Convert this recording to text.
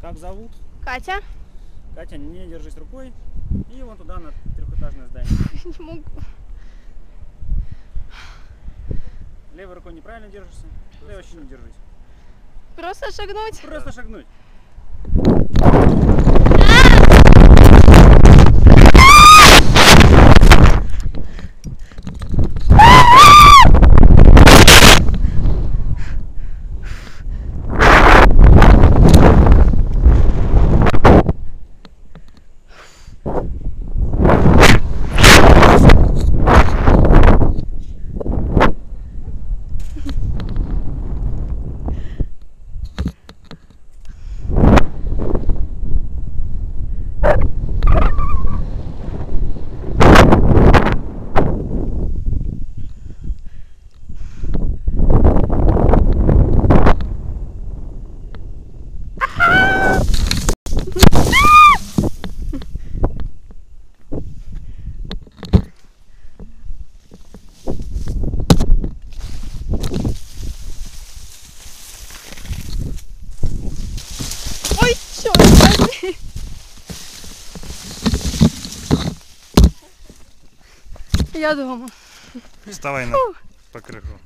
Как зовут? Катя. Катя, не держись рукой. И вон туда, на трехэтажное здание. Не могу. Левой рукой неправильно держишься. Левой вообще не держись. Просто шагнуть. Просто шагнуть. Черт возьми. Я дома. Вставай на покриху.